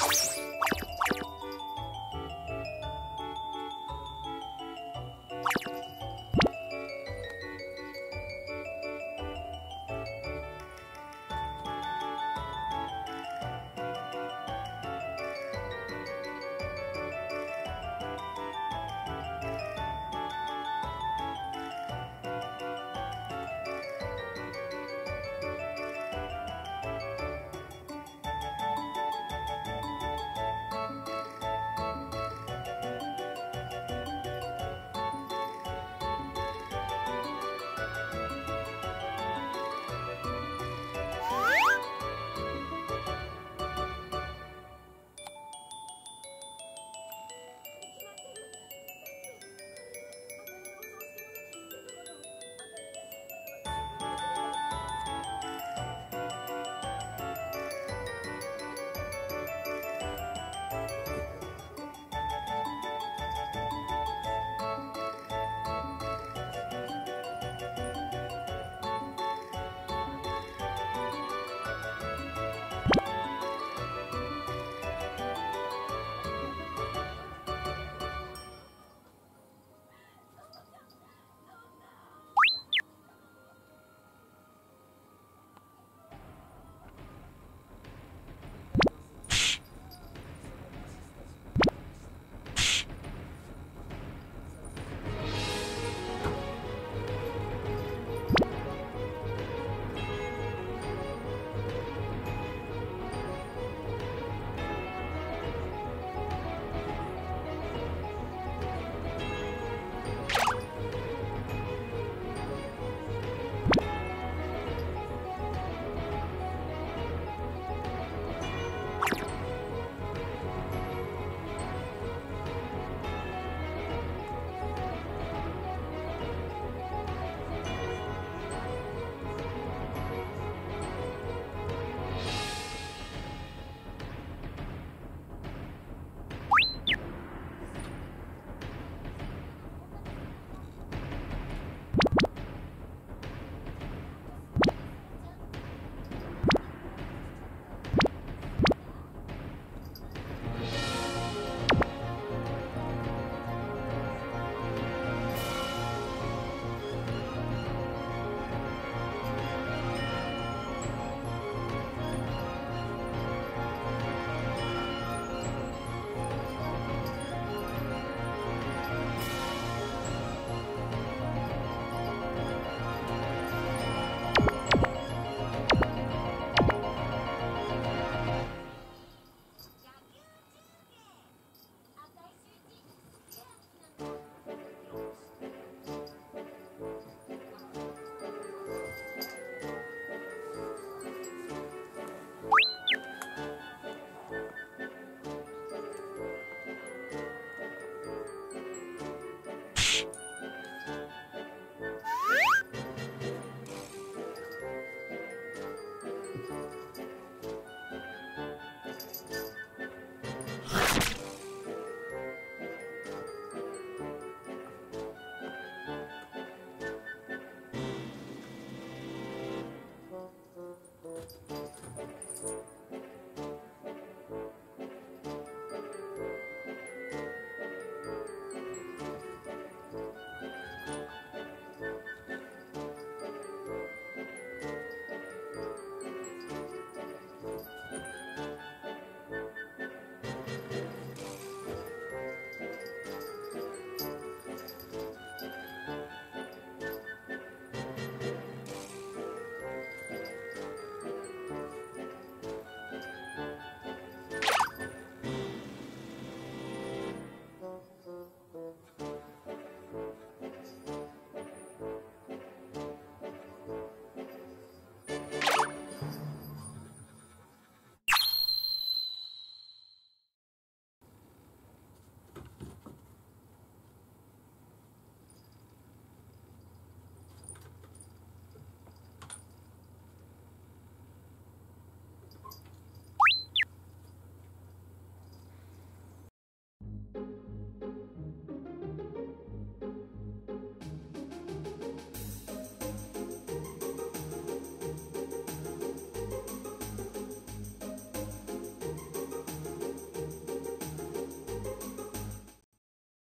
Bye.